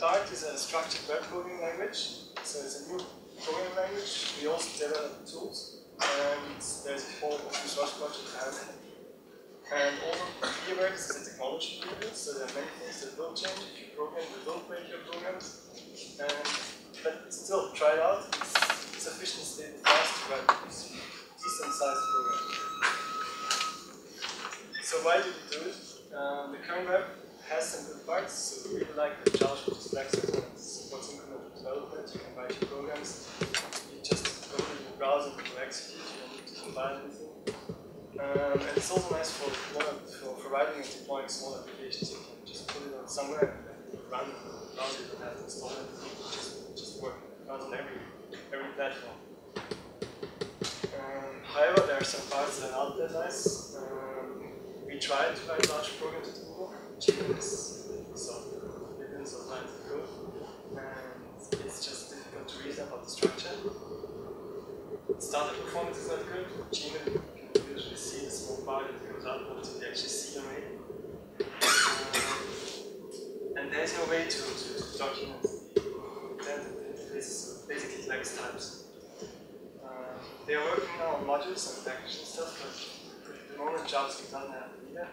Dart is a structured web programming language, so it's a new programming language. We also develop tools, and there's a whole open source project behind it. And also, VMworks is a technology builder, so there are many things that will change if you program, that will break your programs. And, but still, try it out. It's sufficient state fast to write a decent sized program. So why did we do it? Um, the current web has some good parts, so we really like the JavaScript is flexible and supports incremental development. You can write your programs. You just go to the browser to execute, you don't need to compile anything. Um, and it's also nice for, for, writing and deploying small applications. You can just put it on somewhere and run the browser, you don't have it. Just, just work. It runs on every, every platform. Um, however, there are some parts that are not that nice. Um, we tried to write large programs at Google, GNS, so of lines of code, and it's just difficult to reason about the structure. Standard performance is not good. Gmail, you can usually see the small bar that goes up until you actually see your. Um, and there's no way to, to, to document the intent interfaces, so basically text types. Uh, they are working now on modules and packaging stuff, but at the moment JavaScript doesn't have it either.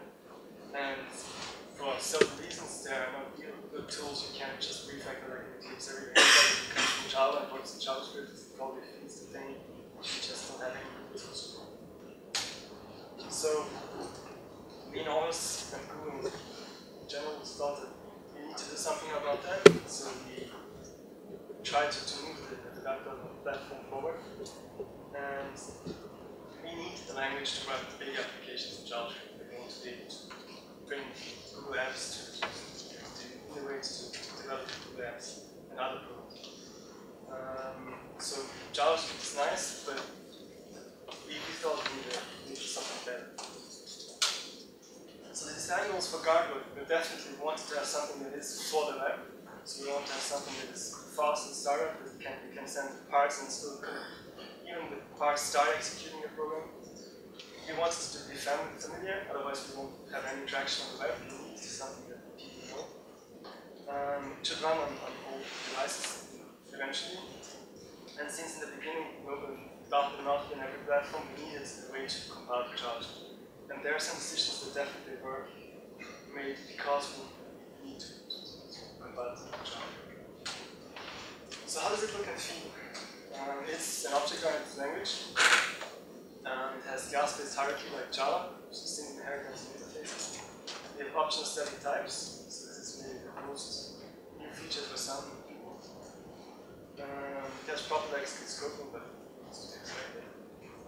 And for certain reasons, there are not real good tools. You can't just refactor like it keeps everything that comes Java and works in JavaScript. It probably feeds the thing. You just don't have any good tools. So, me and and Google in general that we need to do something about that. So we tried to, to move the, the development platform forward. And we need the language to write big applications in JavaScript. We want to be able to bring Google Apps to, to, innovate to, develop Google Apps and other programs. Um, so JavaScript is nice, but we, we thought we needed, something better. So the design for Guardwork, we definitely wanted to have something that is for the web. So we want to have something that is fast and startup, that can, you can send parts and still even with parts start executing your program. We want it to be familiar, otherwise we won't have any traction on the web. We need something that people know. Um, should run on, on all devices eventually. And since in the beginning nobody adopted not in every platform, we needed a way to compile the JavaScript. And there are some decisions that definitely were made because we need to, compile the JavaScript. So how does it look and feel? Um, it's an object-oriented language. Um, it has class-based hierarchy like Java, which is single inheritance interfaces. We have optional static types, so this is maybe the most new feature for some people. Um, it has proper execute scoping, but it's to.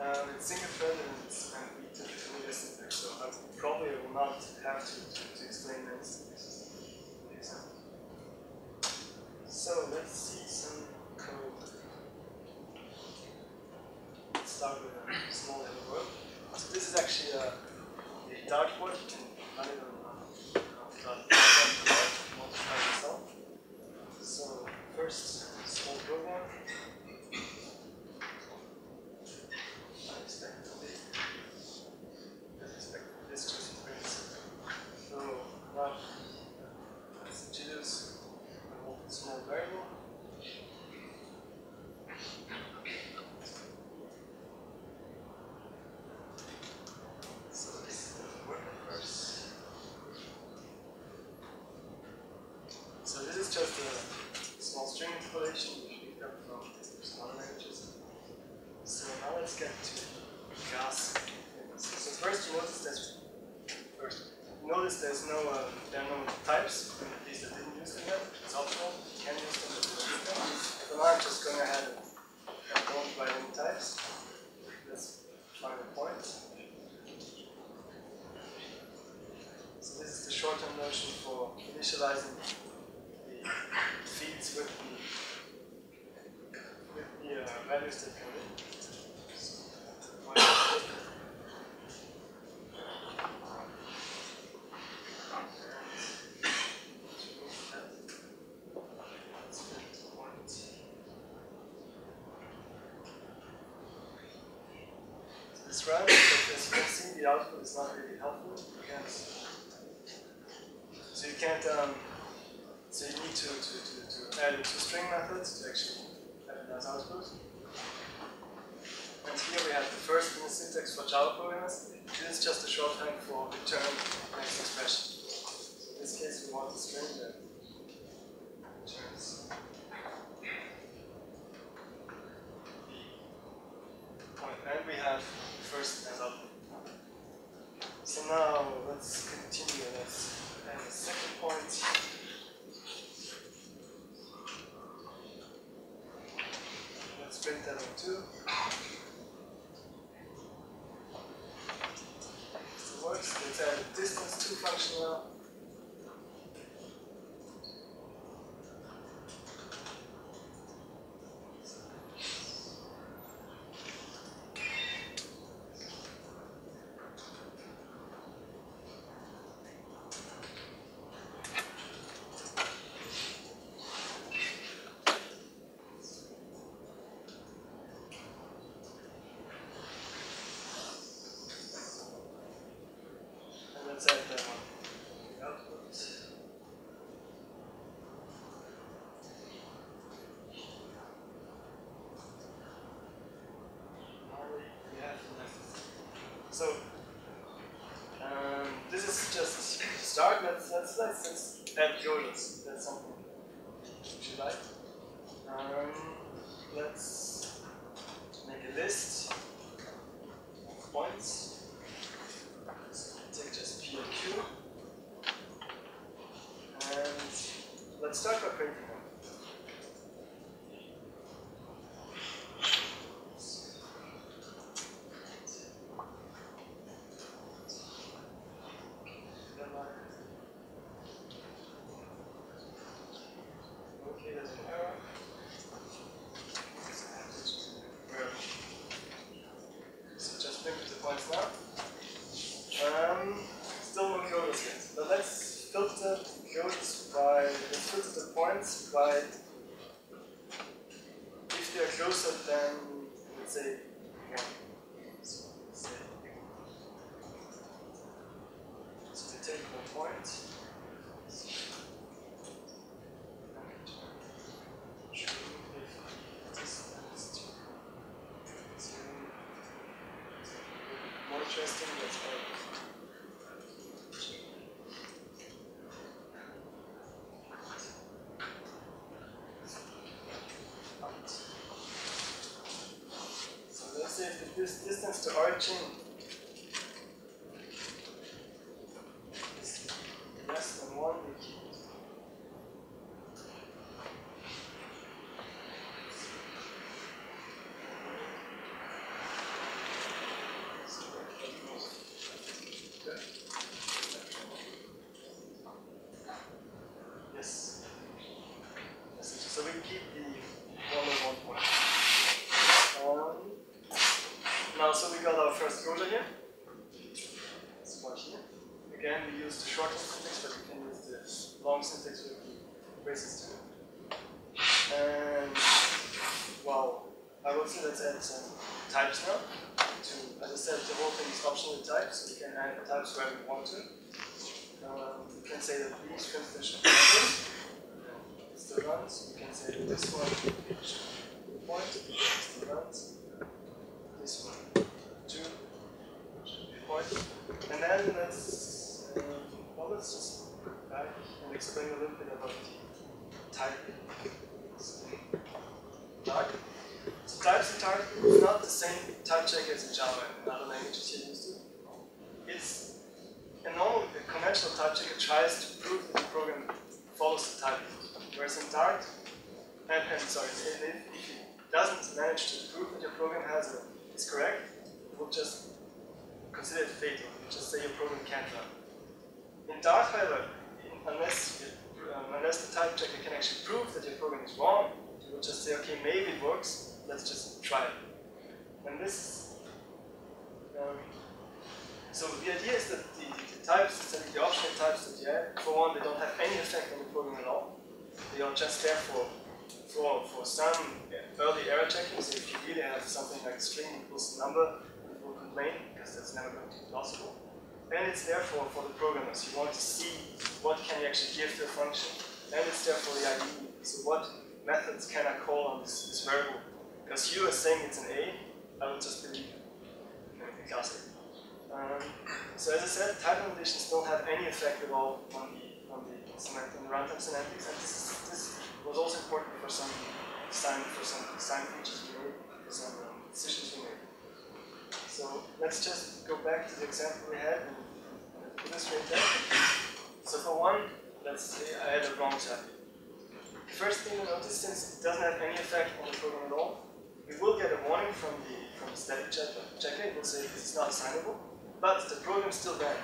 Um, it's single-threaded and, it's, and we typically syntax, so I probably will not have to, to, to explain this. So let's see some code. Let's start with a small world. So this is actually a, a dartboard. You can run it on So first, small program. I expect to be. I expect this just experience. So now let's choose a small variable. So this doesn't work at first. So this is just a small string interpolation which we got from some other languages. So now let's get to class. So first you notice there's first you notice there's no uh, there are no types, at least I didn't use them yet. It's optional. You can use them, but you don't use them. So now I'm just going ahead and, and don't write any types. Let's find a point. So this is the short-term notion for initializing the feeds with the with the uh, values that come in. But as you can see, the output is not really helpful. Can't, um, So you need to, to, to, to add a string methods to actually have a nice output. And here we have the first in the syntax for Java programmers. This is just a shorthand for return next expression. So in this case, we want a string that returns point. And we have the first as output. So now let's continue. Let's add a second point. Let's print that on two. Still works. Let's add a distance to function now. And let's add that one. The output. Now we have left. So, um, this is just start. Let's let's let's, let's add closures. That's something would you like. Um, let's make a list of points. So take just P and Q. And let's start by printing them. Okay, there's an error. So just print the points now. Um, still no coders yet. But let's filter coders by let's filter the points by if they are closer than let's say one. So let's say so we take one point. More interesting, let's. So let's say if the distance to origin is less than one, we keep it. Yes. Yes, So we keep the one on one point. Um, now, so we got our first closure here. This one here. Again, we use the shortened syntax, but we can use the long syntax with the braces too. And, well, I would say let's add some types now. To, as I said, the whole thing is optional types, so we can add types where we want to. Um, we can say that these, for instance, should be. It's the runs. We can say that this one should be point. It's the runs. This one, two, should be point. And then let's, um, well, let's just go back and explain a little bit about the type. So types in type is not the same type check as in Java and other languages you're used to. It's a normal, a conventional type checker tries to prove that the program follows the type. Whereas in Dart, and, and sorry, and if, if it doesn't manage to prove that your program has a, is correct, it will just consider it fatal. Will just say your program can't run. In Dart, however, unless, it, um, unless the type checker can actually prove that your program is wrong, it will just say, okay, maybe it works, let's just try it. And this, um, so the idea is that the, the, types, the optional types that you add, for one, they don't have any effect on the program at all. They are just there for, for, for some early error checking. So if you really have something like string equals number, it will complain because that's never going to be possible. And it's therefore for, the programmers. You want to see what can you actually give to a function and it's there for the IDE. So what methods can I call on this, this variable? Because you are saying it's an A, I would just believe the class A. Um, so as I said, type annotations don't have any effect at all on the on the, on the runtime semantics, and this, this was also important for some design for some features we made, for some um, decisions we made. So let's just go back to the example we had So for one, let's say I had a wrong type. The first thing to notice, since it doesn't have any effect on the program at all, we will get a warning from the from the static checker. checker. It will say this is not assignable, but the program's still there.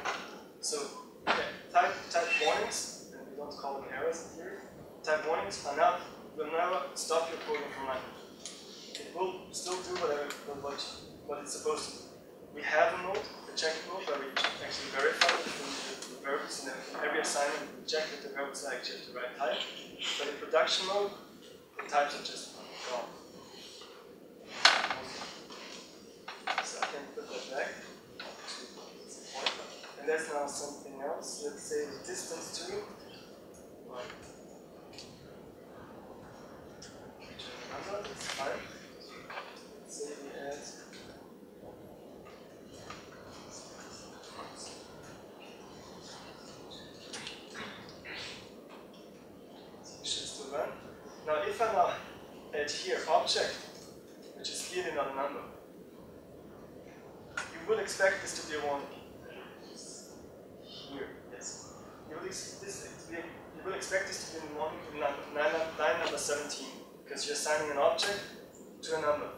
So okay, type type warnings, and we don't call them errors in theory. Type warnings are not will never stop your program from running. It will still do whatever what, what it's supposed to. do. We have a mode, a checking mode, where we actually verify the, verbs in every assignment we check that the verbs are actually of the right type. But in production mode, the types are just gone. So I can put that back. And that's now something else. Let's say the distance to. Right. Number, that's fine. Let's say we add. Should run. Now, if I now add here object, which is clearly not a number, you would expect this to be a one. Here, yes. You would, this to be, you would expect this to be one in line, line number 17, because you're assigning an object to a number.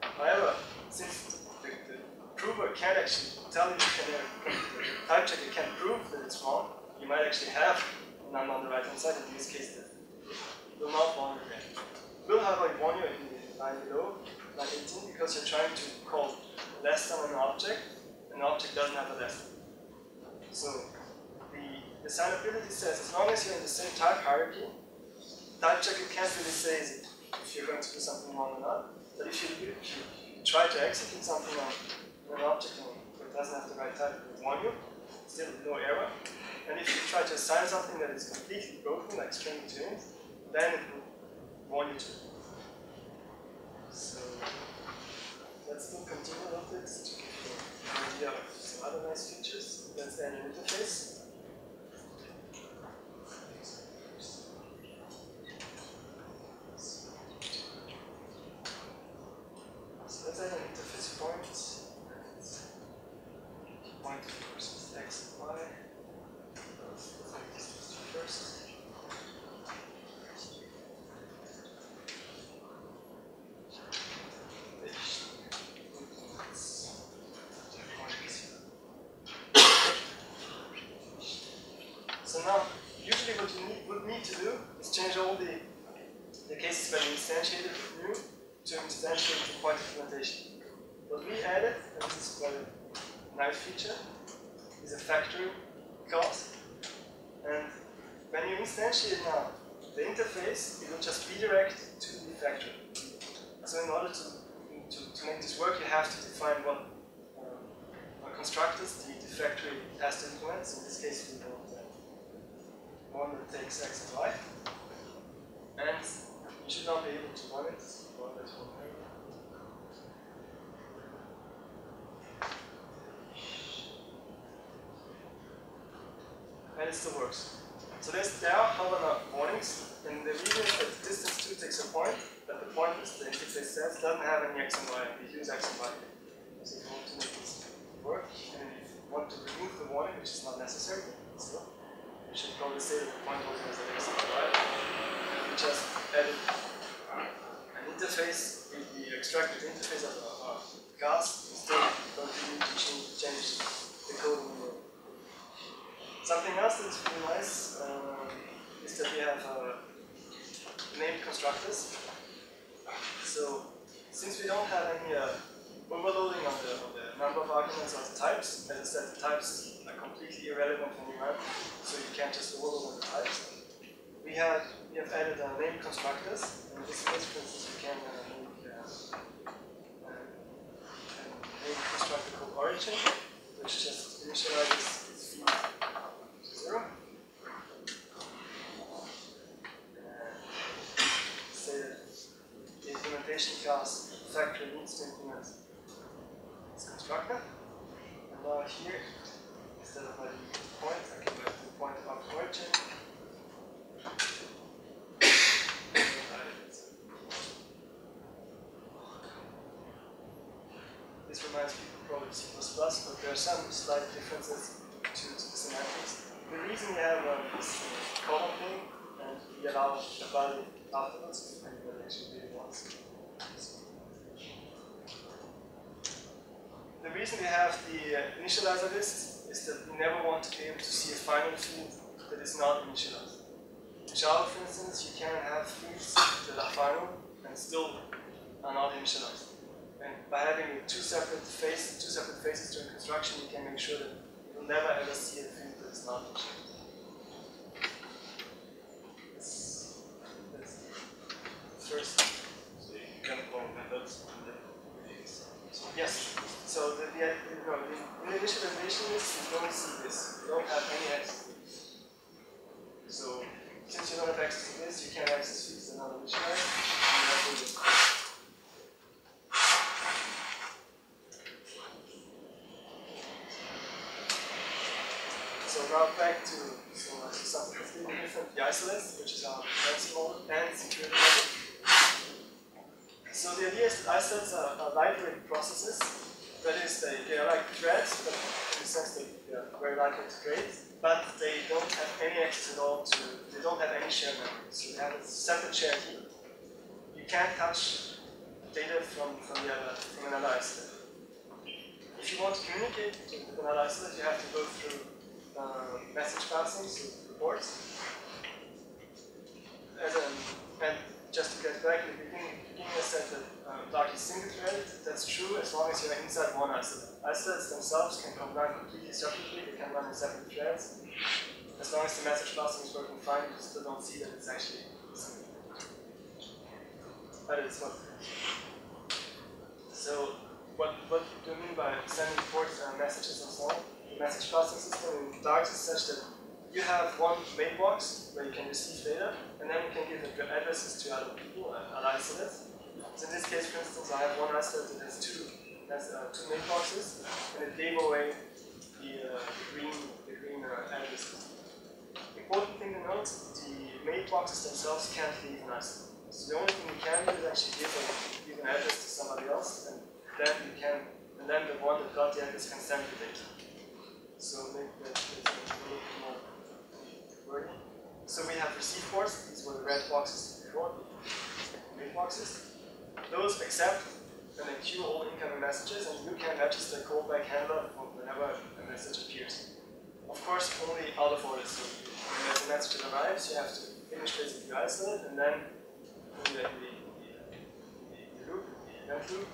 However, since the, the prover can't actually tell you, can, the type checker can't prove that it's wrong, you might actually have a number on the right hand side, in this case, that will not warn you again. Will however warn you in the line below, line 18, because you're trying to call less than an object, an object doesn't have a than. So the, assignability says as long as you're in the same type hierarchy, type checker can't really say if you're going to do something wrong or not. But if you, if you try to execute something on an object that doesn't have the right type, it will warn you. Still no error. And if you try to assign something that is completely broken, like string to int, then it will warn you too. So let's still continue to give you of some other nice features. Add an interface. So let's add an interface point. Point of course is x and y. Let's make this first. So now, usually what you need, would need to do is change all the, where instantiated new to instantiate the point implementation. What we added, and this is quite a nice feature, is a factory clause. And when you instantiate now the interface, it will just redirect to the factory. So in order to, to, to make this work, you have to define what, uh, what constructors the, the factory has to implement. So in this case, we want uh, one that takes x and y. And you should not be able to that will And it still works. So there's, there are however warnings, and the reason is that distance 2 takes a point, but the point, as the interface says, doesn't have any x and y, we use x and y. So if you want to make this work, and if you want to remove the warning, which is not necessary, still, you should probably say that the point has an x and y. Just added an interface, we, the extracted interface of our class, still don't need to change, change the code. Something else that's really nice um, is that we have uh, named constructors. So since we don't have any uh, overloading on the, on the number of arguments or the types, as I said, the types are completely irrelevant you run, so you can't just overload the types. We have we have added uh, name constructors. In this case, for instance, we can uh, make uh, a name constructor called origin, which just initializes its feed to zero. say that the implementation class factory needs to implement this constructor. And now here, instead of writing point, I can write the point about origin. Reminds people probably C++, but there are some slight differences to, the semantics. The reason we have uh, this column thing and we allow the value afterwards, if anybody actually really wants. The reason we have the uh, initializer list is that we never want to be able to see a final field that is not initialized. In Java, for instance, you can have fields that are final and still are not initialized. And by having two separate phases, two separate phases during construction, you can make sure that you'll never ever see a field that is not initialized. That's, that's the first. So you can call methods and then So yes. So the, the, know, the, in the initialization list, you don't see this. You don't have any access to this. So since you don't have access to this, you can't access fields that are To back to so, uh, something completely different, the isolates, which is our model and security model. So the idea is that isolates are, are lightweight processes. That is, they, they are like threads, but in the sense they, they are very lightweight to create, but they don't have any access at all to, they don't have any shared memory. So they have a separate shared key. You can't touch data from, from, the other, from another isolate. If you want to communicate with another isolate, you have to go through uh, message passing, so reports. And, um, and just to get back in the beginning, beginning I said that um, Dart is single threaded. That's true as long as you're inside one isolate. Isolates themselves can come run completely separately, they can run in separate threads. As long as the message passing is working fine, you still don't see that it's actually. But it's what. So, what, what do you mean by sending reports and messages and so on? Message passing system in Dart is such that you have one mailbox where you can receive data, and then you can give your addresses to other people, other isolates. So in this case, for instance, I have one isolate that has two, has uh, two mailboxes, and it gave away the, uh, the green, the green uh, addresses. Important thing to note: the mailboxes themselves can't leave an isolate. So the only thing you can do is actually give, a, give an address to somebody else, and then you can, and then the one that got the address can send the data. So more. So we have receive ports, these were the red boxes before, the main boxes. Those accept and they queue all incoming messages and you can register callback handler whenever a message appears. Of course, only out of order. So when a message arrives, you have to finish basically the isolate and then in the, the, the, the loop, the event loop,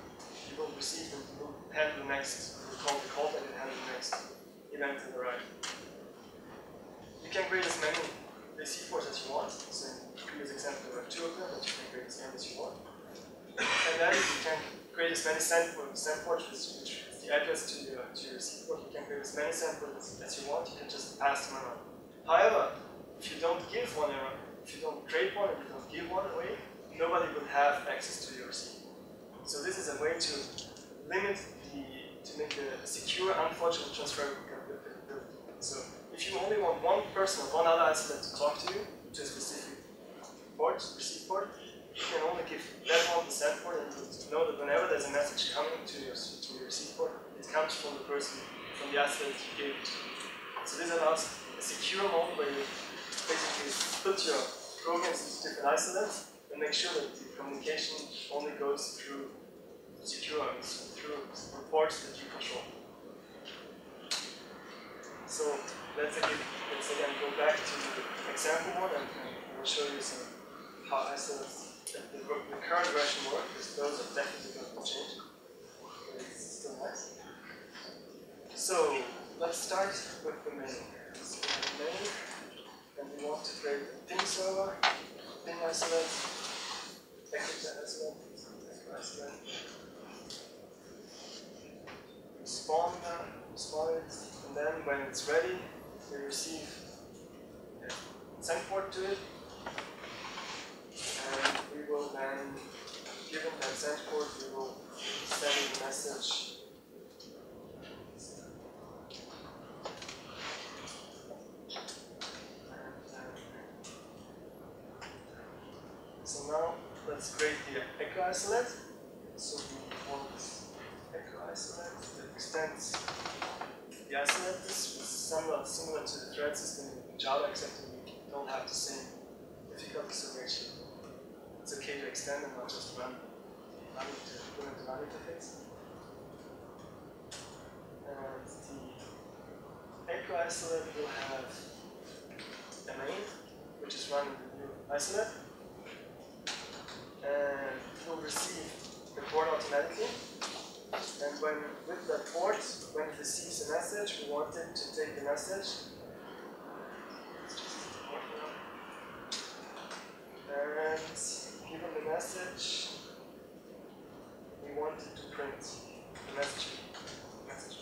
you will receive and handle the next, you call the callback and handle the next event that arrives. You can create as many receive ports as you want. So in the previous example, there were two of them, but you can create as many as you want. And then you can create as many send ports, send ports which, is the address to your, to your receive port. You can create as many send ports as you want. You can just pass them around. However, if you don't give one around, if you don't create one and you don't give one away, nobody will have access to your receive. So this is a way to limit the, to make a secure, unfortunate capability. So if you only want one person one other isolate to talk to you, to a specific port, receive port, you can only give that one the send port and know that whenever there's a message coming to your, to your receive port, it comes from the person, from the isolate you gave it to. So this allows a secure mode where you basically put your programs into different isolates and make sure that the communication only goes through secure through reports that you control. So let's again, let's again go back to the example one and, and we'll show you some how isolates the, the, the current version work because those are definitely going to change. But it's still nice. So let's start with the main. So the main, and we want to create a ping server, ping isolate, exit isolate, isolate. Spawn spawn it, and then when it's ready, we receive a send port to it, and we will then given that send port, we will send a message. Uh, so now let's create the echo isolate. So we want echo isolate that extends the isolate. This is somewhat similar to the thread system in Java, except we don't have the same difficulty, so we actually it's okay to extend and not just run run it run interface. And the echo isolate will have a main, which is running the new isolate. And it will receive the port automatically. And when with that port, when it receives a message, we want it to take the message. And given the message, we wanted to print the message. message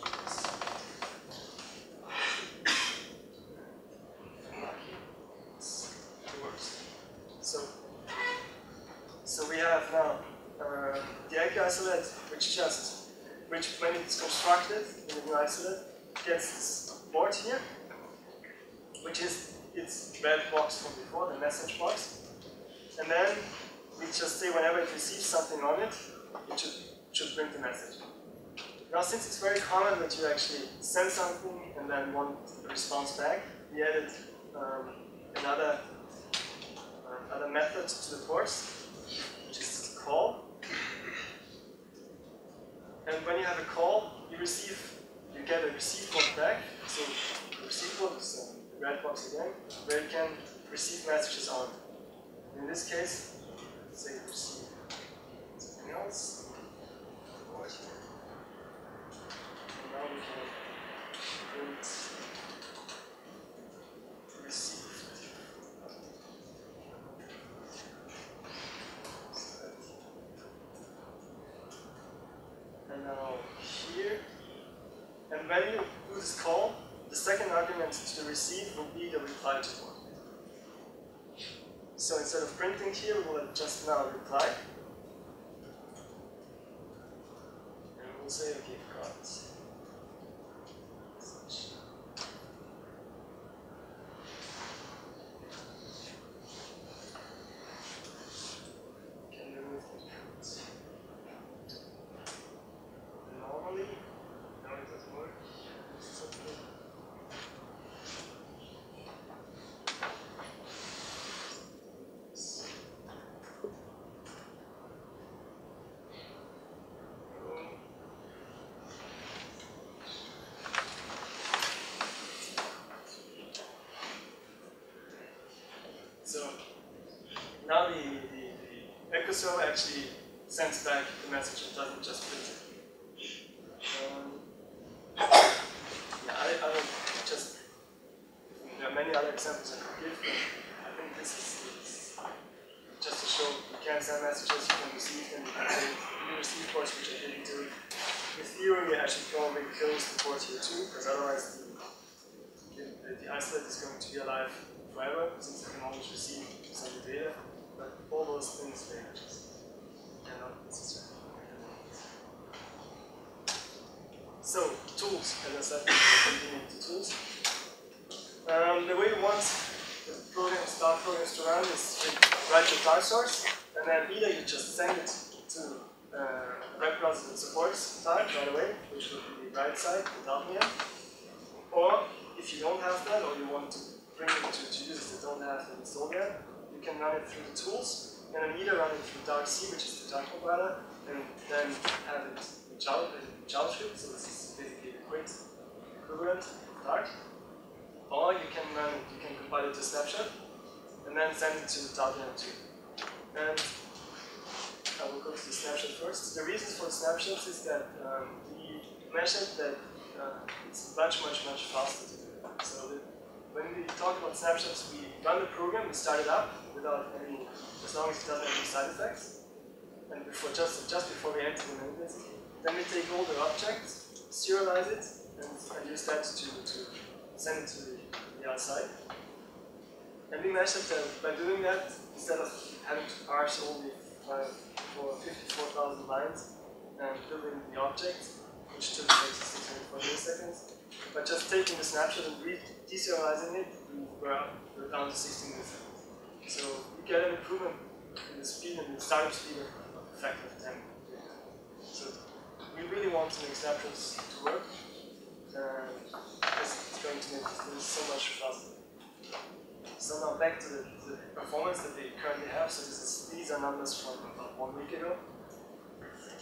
it works. So, so we have now uh, the echo isolate, which just, which when it's constructed the new isolate, gets this port here, which is its red box from before, the message box. And then we just say whenever it receives something on it, it should, should print the message. Now, since it's very common that you actually send something and then want a response back, we added um, another, uh, another method to the course, which is call. And when you have a call, you receive, you get a receive code back. So the receive code is the red box again, where you can receive messages on. In this case, receive something else. And now we received. And now here, and when you do this call, the second argument to receive will be the reply to one. So instead of printing here, we'll just now reply. And we'll say, okay, got such. Can remove the print. Normally, no, it doesn't work. This is okay. So now the, the, the server actually sends back the message, and doesn't just print it. Um, yeah, I, I just, there are many other examples I could give, but I think this is, is just to show you can send messages, you can receive them, you can say, you receive ports, which I didn't do. In theory, I should probably close the port here too, because otherwise the, the, the isolate is going to be alive forever, since it can always receive some data. But all those things, they just cannot necessarily. So, tools, as I said, to tools. Um, the way we want the program, start programs to run is you write your file source, and then either you just send it to uh, web browser that supports right away, which would be the right side, the Dalmian. Or if you don't have that, or you want to bring it to, to users that don't have it installed yet, you can run it through the tools, and then either run it through Dart-C, which is the Dart compiler, and then have it in Java, in JavaScript, so this is basically the quick equivalent of Dark. Or you can run it, you can compile it to snapshot, and then send it to Debian too. And I will go to the snapshot first. The reason for the snapshots is that um, we mentioned that uh, it's much, much, much faster to do. So when we talk about snapshots, we run the program, we start it up without any, as long as it doesn't have any side effects. And before just just before we enter the main basically. Then we take all the objects, serialize it, and, and use that to, to send it to the, the outside. And we measured that by doing that, instead of having to parse all the for 54,000 lines and building the object, which took takes 604 milliseconds. But just taking the snapshot and re deserializing it, we were, we were down to 16 milliseconds. So we get an improvement in the speed and the startup speed of a factor of 10. So we really want to make snapshots to work, and it's going to make so much faster. So now back to the, the performance that they currently have. So is, these are numbers from about one week ago.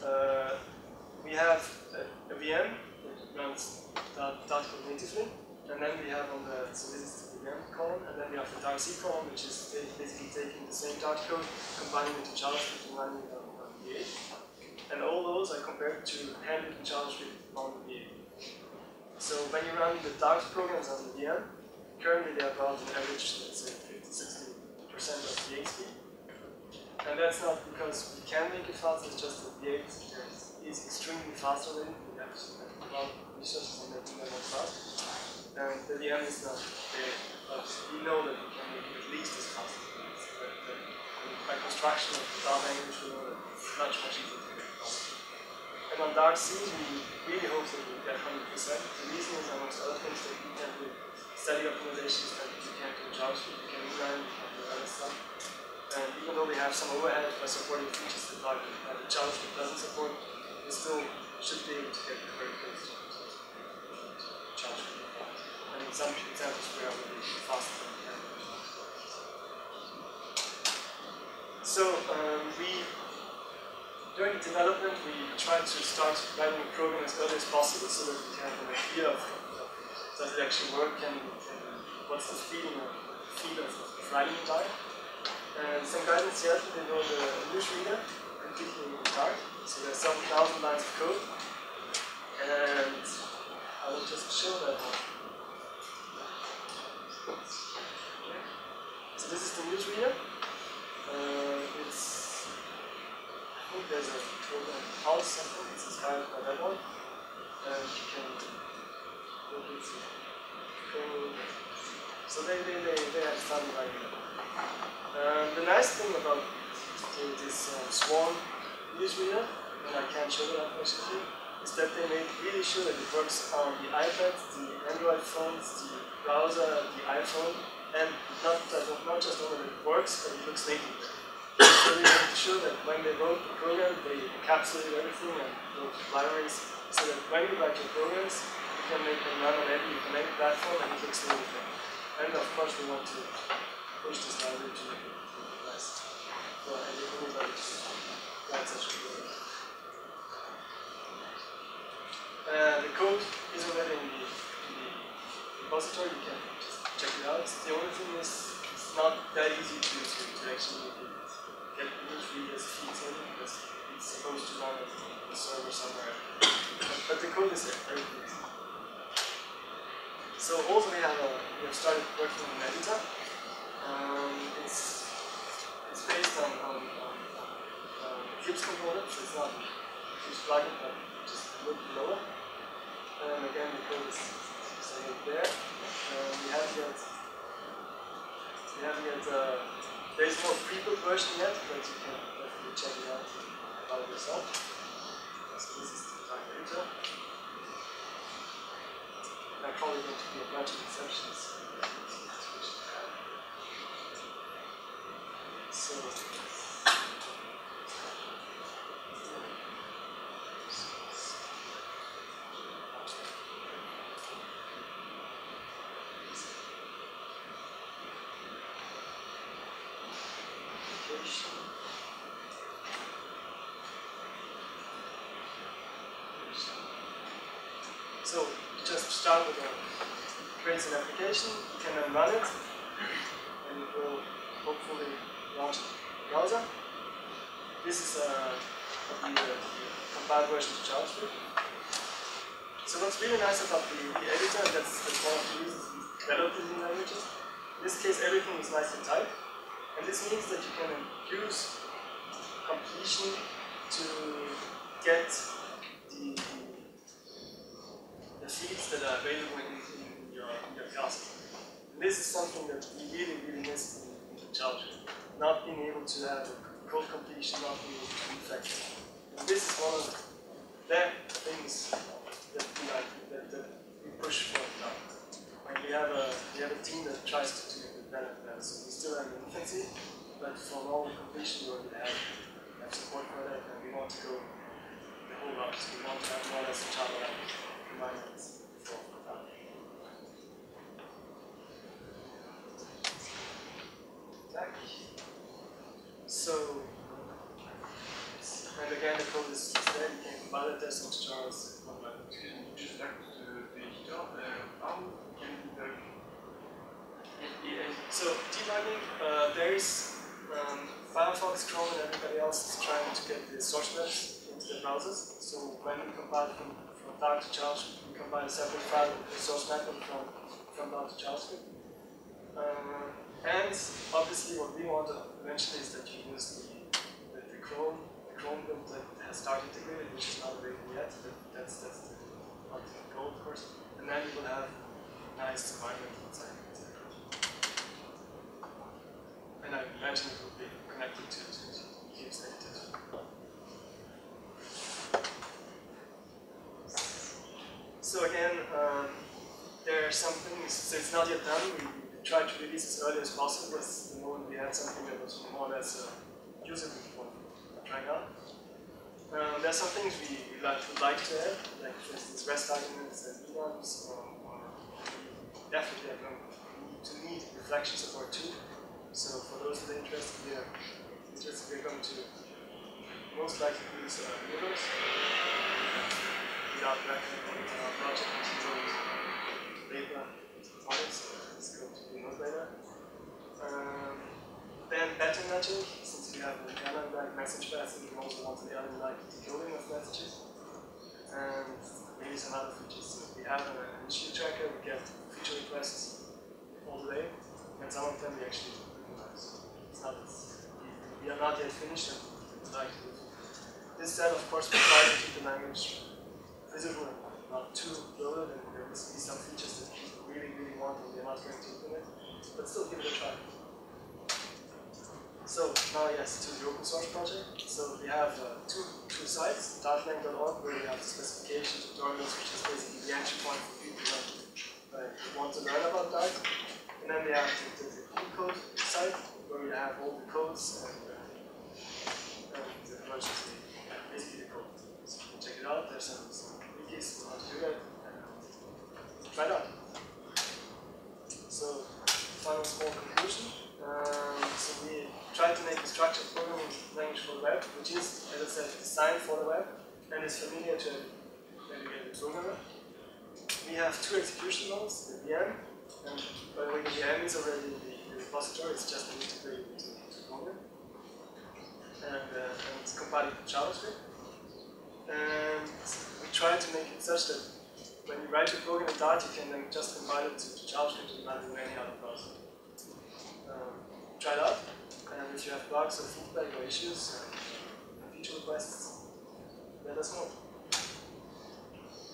Uh, we have a, a VM that runs Dart natively, and then we have on the, so this is the column, and then we have the Dart C column, which is basically taking the same Dart code, combining it to JavaScript and running it on, on V8. And all those are compared to handwritten JavaScript on the V8. So when you run the Dart programs on the VM, currently they are about an average, let's say 50 60% of V8 speed. And that's not because we can make it faster, it's just that V8 is extremely fast already. We have a lot of resources on making them fast. And the end is not there, we know that we can make it at least as fast as. But, uh, by construction of the Dart language, we know that it's much, much easier to make. And on Dart C, we really hope that we get 100%. The reason is, amongst other things, that we can do study optimizations that we can't do JavaScript, we can rerun, we can do other stuff. And even though we have some overhead by supporting features that Dart uh, JavaScript doesn't support, we still should be able to get very close to JavaScript. Than we can. So um, we, during development, we try to start writing a program as early as possible so that we can have an idea of does it actually work and, and what's the feeling of, feel of, of writing in Dart. And some guys in they know the newsreader completely in Dart. So there's some thousand lines of code. And I will just show that one. So this is the newsreader. Uh, it's, I think there's a program house, I think it's inspired by that one. And you can look into code. So they, they, they, they have started writing that. Um, the nice thing about this uh, Swarm newsreader, and I can't show that unfortunately, is that they made really sure that it works on the iPad, the Android phones, the browser, the iPhone, and not, not just only that it works, but it looks native. So they made sure that when they wrote the program, they encapsulated everything and wrote libraries, so that when you write your programs, you can make them run on any, you can make a platform and it looks native. And of course, we want to push this library to make it nice for anybody to write such a program. Uh, the code is already the, in the repository, you can just check it out. The only thing is, it's not that easy to, to, to actually get newsreaders feeds in because it's supposed to run on a server somewhere. But, but the code is there, everything is So also we have, a, we have started working on an editor. Um, it's, it's based on, on, on, on Gibbs components, it's not Gibbs plugin, but just a little bit lower. And again, the code is saved there. Um, we haven't yet, we haven't yet, uh, there is no pre-built version yet, but you can definitely check it out by yourself. So this is the type editor. There are probably going to be a bunch of exceptions. So, application. So just start with a creates an application, you can then run it, and it will hopefully launch the browser. This is uh, the, uh, the compiled version of JavaScript. So what's really nice about the, the editor, and that's, that's one of the reasons we developed these languages, in this case everything is nicely typed, and this means that you can use completion to get the, the feeds that are available in, in, your, in your class. And this is something that we really, really missed in, in JavaScript. Not being able to have a code completion not being able effective. And this is one of the things that we like, that, that we push for now. Like we have a we have a team that tries to do develop that. So we still have an infancy, but for normal completion we already have, have support for that and we want to go the whole route. We want to have more or less a like environments for that. So, again, the code is there, you can tutorials online. Excuse me, just the editor. So, debugging, uh, there is um, Firefox, Chrome, and everybody else is trying to get the source maps into their browsers. So, when we compile from, from Dart to JavaScript, we compile a separate file with the source mapping from, from Dart to JavaScript. Um, and obviously, what we want eventually is that you use the, the, the Chrome, the Chrome build that has Dart integrated, which is not available yet. But that's that's the ultimate goal, of course. And then you will have nice environment inside. And I imagine it will be connected to, to, to Gibbs Native. So again, um, there are some things, so it's not yet done. We tried to release as early as possible, but the moment we had something that was more or less uh, usable for trying out. Um, there are some things we, we like, would like to add, like for instance REST arguments and enums, or, or we definitely are going to need reflection support too. So for those that are interested, we are interested, we're going to most likely use uh, Windows without recommending our project until later on it, to. Um, then better matching, since we have an Erlang like message passing, we also want the Erlang like decoding of messages. And maybe some other features. So we have an issue tracker, we get feature requests all the way, and some of them we actually recognize. It's not, we, we are not yet finished and we would like to. This said, of course, we try to keep the language visible and not too loaded, and there must be some features that people really, really want and they're not going to implement, but still give it a try. So now yes, to the open source project. So we have uh, two two sites, dartlang.org, where we have the specification tutorials, which is basically the entry point for people that uh, want to learn about Dart. And then we have the, the, the code site, where we have all the codes and, uh, and the versions, basically the code. So you can check it out. There's some, some wikis on how to do that. And try it out. So final small conclusion. Um, so we try to make a structured programming language for the web, which is, as I said, designed for the web and is familiar to every programmer. We have two execution modes, the VM, and by the way, the VM is already in the, repository, it's just an integrated into Mongo. And, uh, and it's compiled with JavaScript. And we try to make it such that when you write your program in Dart, you can then just compile it to, JavaScript and run it in any other browser. Um, try it out, and if you have bugs or feedback or issues or feature requests, let us know.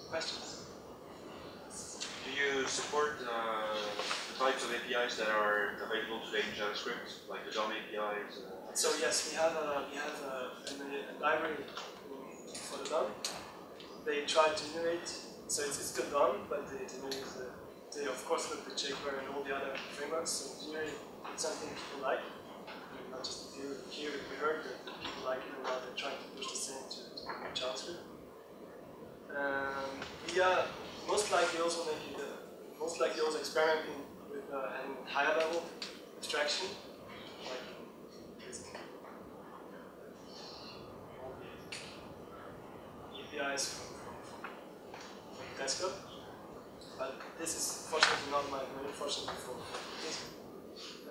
Questions? Do you support uh, the types of APIs that are available today in JavaScript, like the DOM APIs? Uh, So yes, we have a we have a, a, a library for the DOM. They try to emulate, so it's, it's still DOM, but they, they of course look at jQuery and all the other frameworks. So generally, it's something people like. Mean, not just here, here we heard that people like it and now they're trying to push the same to, to JavaScript. Um, we are most likely also making the most likely also experimenting with uh, having higher level abstraction, like APIs desktop. But this is fortunately not my domain, fortunately for, for.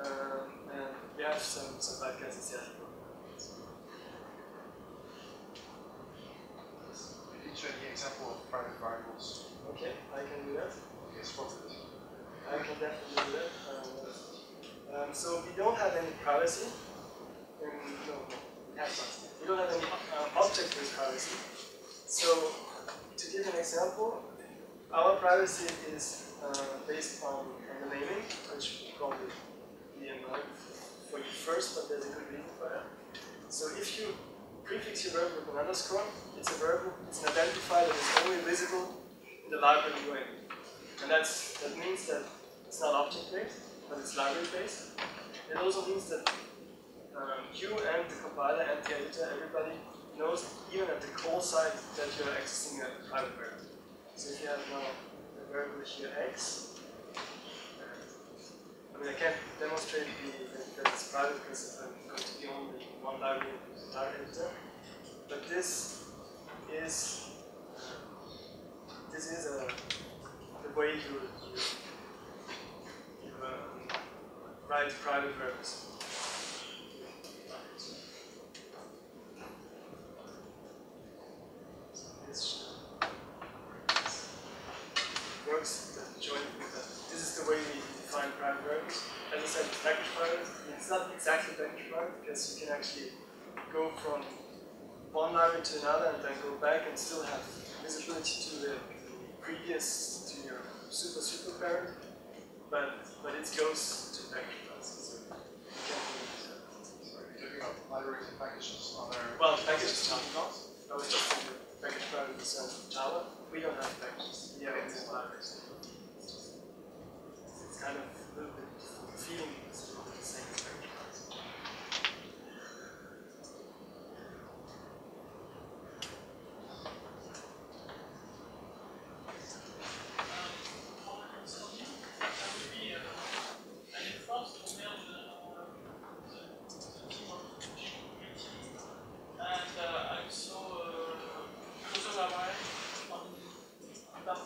Um, and we have some, some bad guys in Seattle. Can you show the example of private variables? Okay, I can do that. Okay, spot it. I can definitely do that. Um, um, so we don't have any privacy. In, no, we have not. We don't have any uh, object-based privacy. So to give an example, our privacy is uh, based on, on the naming, which will probably be annoying for you first, but there's a good reason for that. So if you prefix your variable with an underscore, it's a variable, it's an identifier that is only visible in the library way. And that's that means that it's not object-based, but it's library-based. It also means that um, you and the compiler and the editor, everybody knows, even at the call side, that you're accessing a private variable. So if you have now a variable here x, I mean, I can't demonstrate the, that it's private because I'm going to be only one library target editor. But this is this is a, the way you, you, um, write private variables. This works the joint with that. This is the way we define private variables. As I said, it's package private. It's not exactly package private because you can actually go from one to another and then go back and still have visibility to the previous, to your super super parent, but but it goes to package private. So you libraries and packages on their. Well, packages not. I was just that package private is from Java. We don't have packages. We have libraries. It's kind of a little bit feeling it's a little bit the same as package private. And uh, I saw uh, Closure Library on, on that.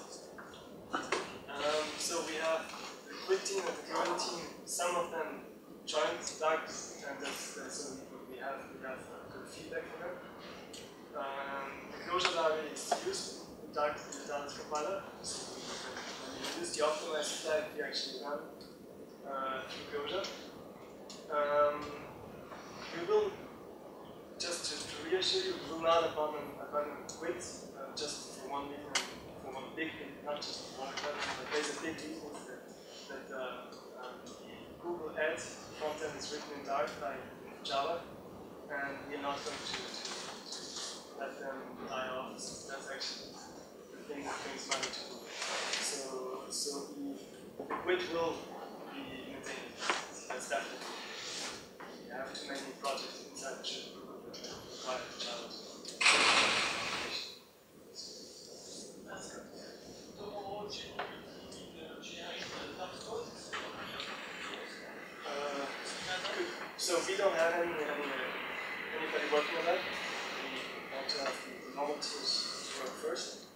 Um, so we have the GWT team and the current team. Some of them joined Dart, and that's, that's so we have we have uh, good feedback from them. Um, the closure library is used in Dart in the Dallas compiler. So we, when we use the optimize flag, we actually run uh, through closure. Um, we will just to, to reassure you, we will not abandon abandon GWT uh, just for one reason for one big reason, not just for one reason, but there's a big reason that, that uh, um, Google Ads content is written in Dart by Java, and we're not going to, to, to let them die off. So that's actually the thing that brings money to Google. So, so the, the GWT will be maintained. That's definitely. We have too many projects inside Google that require Java. That's good. To generate the top code. Uh, good. So we don't have any, any anybody working on that. We want to have the, normal tools work first.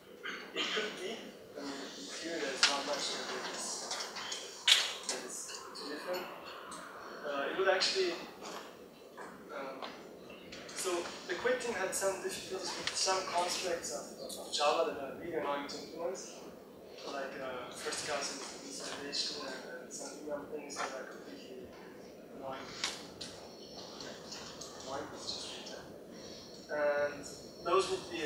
It could be, I mean, theory there's not much that is, that is different. Uh, it would actually, um, so the GWT team had some difficulties with some constructs of, of, Java that are really annoying to implement, like uh, first class initialization and, and some things that are completely annoying. Annoying, it's just read them. And those would be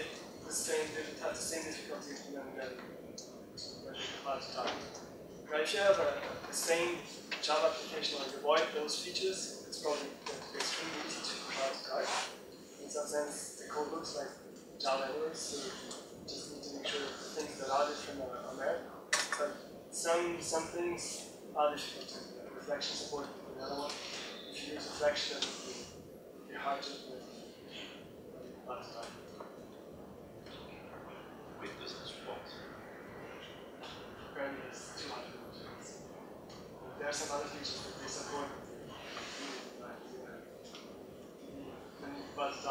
the same, they would have the same difficulty when when compile to if you have a, the same Java application you avoid those features, it's probably extremely easy to compile to target. In some sense, the code looks like Java anyway, so you just need to make sure the things that are different are, are there. But some some things are uh, reflection support for the other one. If you use reflection, it would be, it would be hard to compile to target. GWT doesn't support. Apparently, it's 200 modules. There are some other features that they support. Like, uh, the, buzz.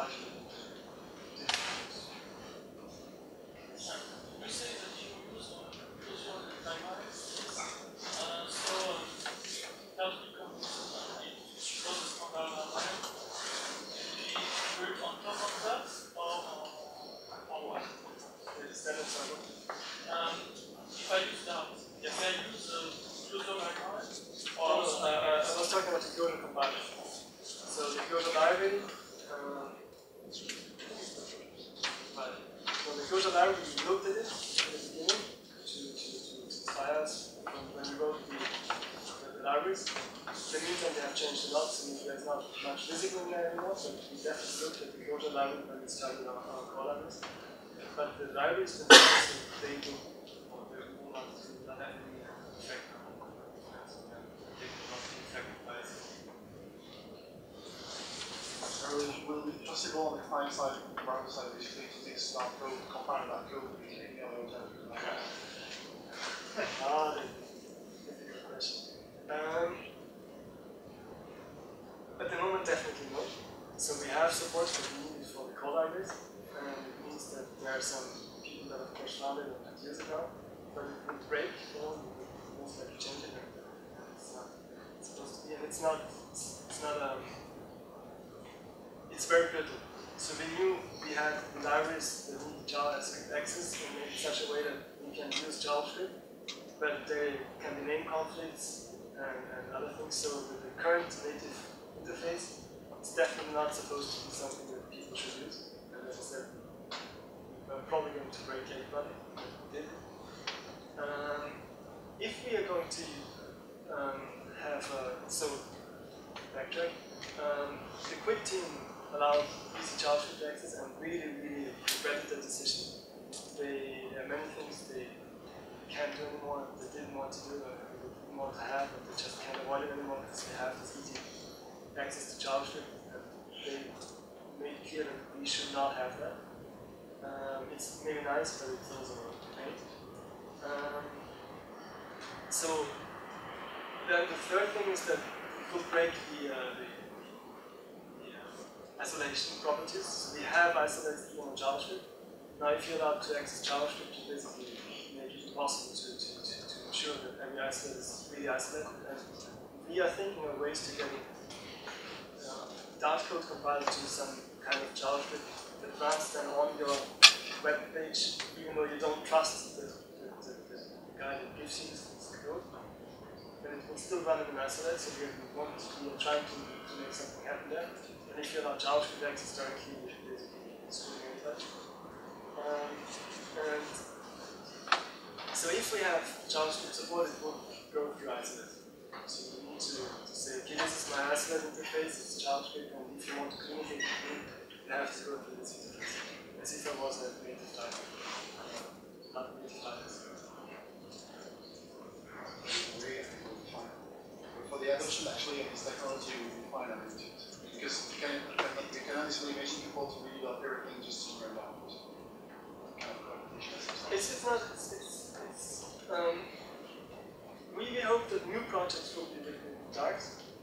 You say that you use uh, Closure Library. Uh, so that would become uh, it was a standard library. Should it be built on top of that or, or what? The standard server. Um, if I use that, if I use uh, Closure Library or Oh, uh, uh, I was talking about the Godel compiler. So the Godel library, uh, well, Godel we looked at it at the beginning to, to, to us when, we wrote the, the, libraries. the meantime, they have changed a lot, so there's not much visible in there anymore, but we definitely looked at the Closure library when we started our, our core libraries. But the libraries themselves, they do, or they have any effect on and be it. Will, will possible on the client side, Um, at the moment, definitely no. So we have support for the need for the libraries, and it means that there are some people that of course found it years ago, but it would break, you know, most likely change it, it's not supposed to be, and it's not, it's, it's not, um, it's very brittle. So we knew we had libraries that need JavaScript access in such a way that we can use JavaScript but there can be name conflicts and, and other things. So the, current native interface is definitely not supposed to be something that people should use. And as I said, we're probably going to break everybody. did. Um, if we are going to um, have a, so backtrack, um, the GWT team allowed easy JavaScript access and really, really regretted the decision. They, there are many things they can't do anymore, they didn't want to do, or they didn't want to have, but they just can't avoid it anymore because they have this easy access to JavaScript, and they made clear that we should not have that. Um, it's maybe nice, but it's also a pain. Um, so then the third thing is that it could break the uh, isolation properties. We have isolated on JavaScript. Now if you're allowed to access JavaScript, you basically make it impossible to, to, to, to ensure that every isolate is really isolated. And we are thinking of ways to get uh, Dart code compiled to some kind of JavaScript that runs then on your web page, even though you don't trust the, the, the, the guy that gives you this, code. But it will still run in an isolate, so we want to, we are trying to, to make something happen there. And if you allow JavaScript access directly, you should basically screwing it um, and so if we have JavaScript support, it will go through isolate. So you need to, to say, okay, this is my isolate interface, it's JavaScript, and if you want to communicate with me, you have to go through this interface. As if I was a native type. Not native type. For the adoption actually of this technology, we find that it because you can, you can, you can honestly imagine people to read up everything just to learn competition exercise. It's, it's not, it's, it's, it's um, we, hope that new projects will be written in Dart.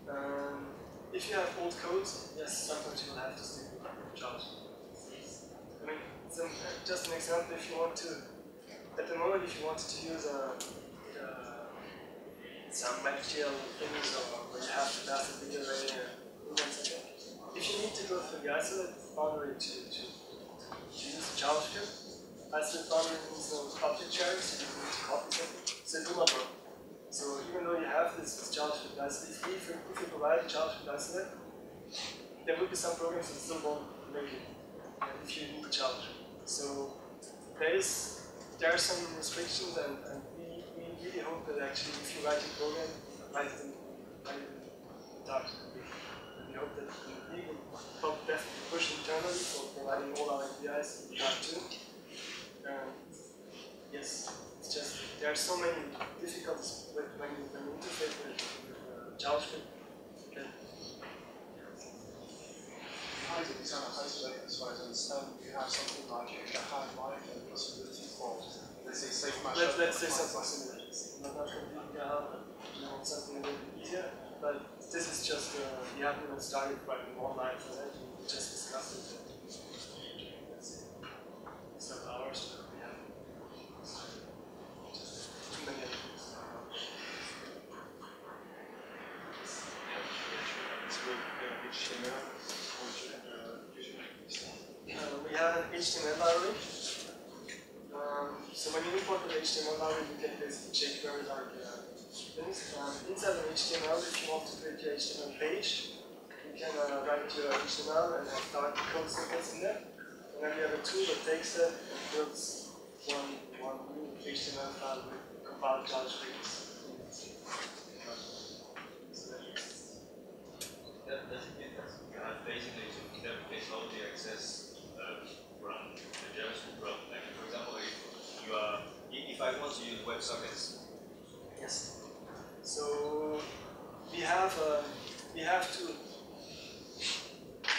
Um, if you have old codes, yes, sometimes you will have to stick with JavaScript. I mean, an, just an example, if you want to, at the moment, if you wanted to use a, uh, some WebGL things or you have to pass a big array if you need to go through the isolate boundary to, to, to use JavaScript, isolate boundary means no object sharing, so you need to copy something, so it not work. So even though you have this, this JavaScript isolate, if, you- if you provide JavaScript isolate, there will be some programs that still won't make it if you need JavaScript. So there is there are some restrictions and, and we, we really hope that actually if you write a program, write it in, write it in Dart. And we hope that will definitely push internally for providing all our APIs in Dart too. And yes, it's just there are so many difficulties with when you when interface with, with uh, JavaScript that How is it designed as isolated as far as I understand? You have something like a hard life and possibility for, let's say, safe Let, mashup. let's say something similar. Not, not completely hard, but you know, something a little bit easier. But this is just, uh, even started writing online for that. We just discussed it. some hours, we started. Just many. Uh, we have an HTML library. Um, so when you import the HTML library, you can basically check very like uh, inside of HTML, if you want to create your HTML page, you can uh, write your HTML and have Dart code snippets in there. And then you have a tool that takes that and builds one, one HTML file with compiled JavaScript. That- basically to interpret how the access uh, from the JavaScript route. Like for example, if you are, if I want to use WebSockets, Yes. So we have uh, we have to.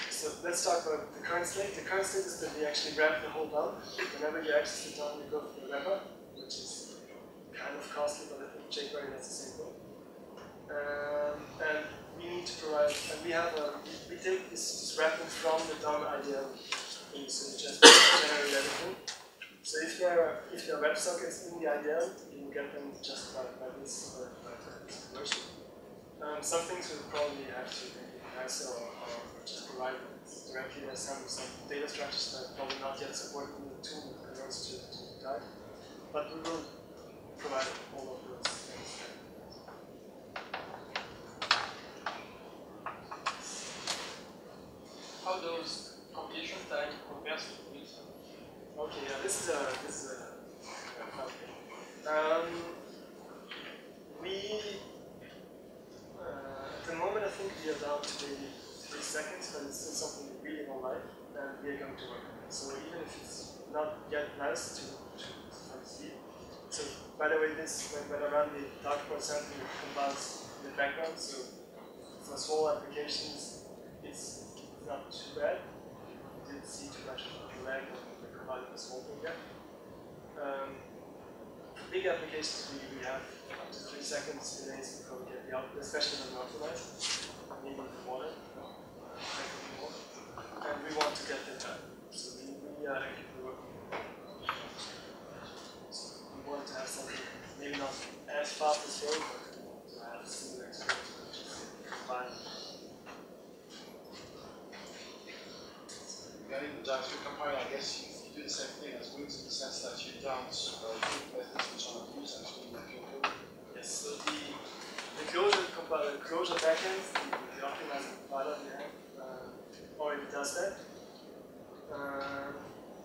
So let's talk about the current state. The current state is that we actually wrap the whole DOM. Whenever you access the DOM, you go for the wrapper, which is kind of costly, but I think jQuery does the same thing. Um, and we need to provide, and we have a, we, we take this, this wrapping from the DOM IDL in, just generate everything. So if there are if there are WebSockets in the IDL, you can get them just by, by this or Um, some things we'll probably have to maybe or, or just provide directly as some, some data structures that probably not yet supported in the tool that converts to, to type. But we will provide all of those things. How does completion time compares to with Okay, yeah, this is a this is a, a. Um, we uh, at the moment I think we are down to maybe three seconds, but it's still something we really don't like, and we are going to work on it. So even if it's not yet nice to to, see. So by the way, this when, when I run the dartboard sample, it compiles in the background. So for small applications, it's not too bad. We didn't see too much lag on the compiling the small thing yet. Um, big applications, we, we have up to three seconds delays before we get the output, especially when we optimize. Maybe uh, more. And we want to get that done. So we, we are actively working. So we want to have something maybe not as fast as Flow, but we want to have similar experience, which is combined. Regarding the JavaScript compiler, I guess you, you do the same thing as Wix in the sense that you don't uh, group methods which are not used actually in the pure code. Yes, so the, the closure compiler, closure backend, the, the optimizer compiler we have, uh, already does that. Um,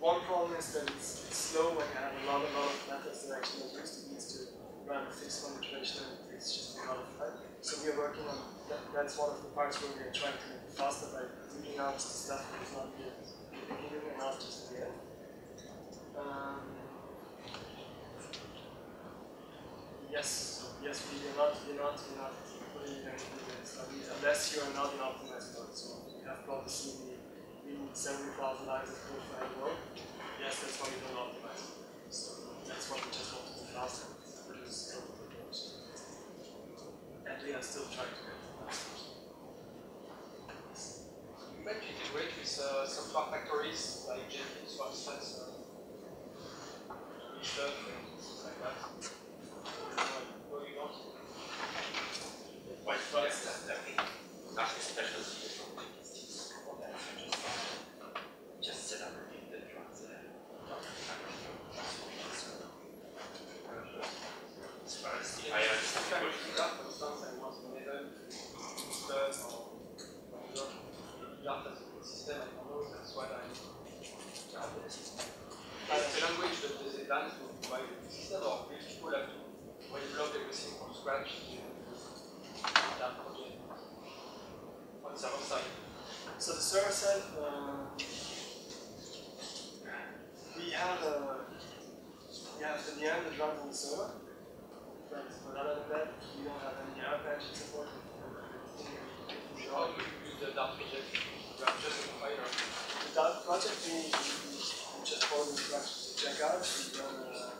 one problem is that it's, it's slow when you have a lot, a lot of methods that actually are used. It needs to run a fixed configuration and it takes just a lot of. So we are working on that. That's one of the parts where we are trying to make it faster by digging out the stuff that is not here in the beginning and not just at the end. Um, Yes, yes, we are not, are not, are not putting it in the studies unless you are not in optimized mode. So we have probably the we need 70,000 lines of code for every row. Yes, that's why we don't optimize. So that's why we just want to be fast and produce total performance. And we are still trying to get faster. You might integrate with uh, software factories like Jenkins, for instance, uh, things like that. Language that is advanced to provide a system, or if people have to develop everything from scratch, you that project on the side. So the server side, uh, we have a we have the VM that runs on the server. But, other than that, we don't have any app engine support. How do you use the Dart project? You have just a compiler. The Dart project, we, we just follow the instructions to check out. We run a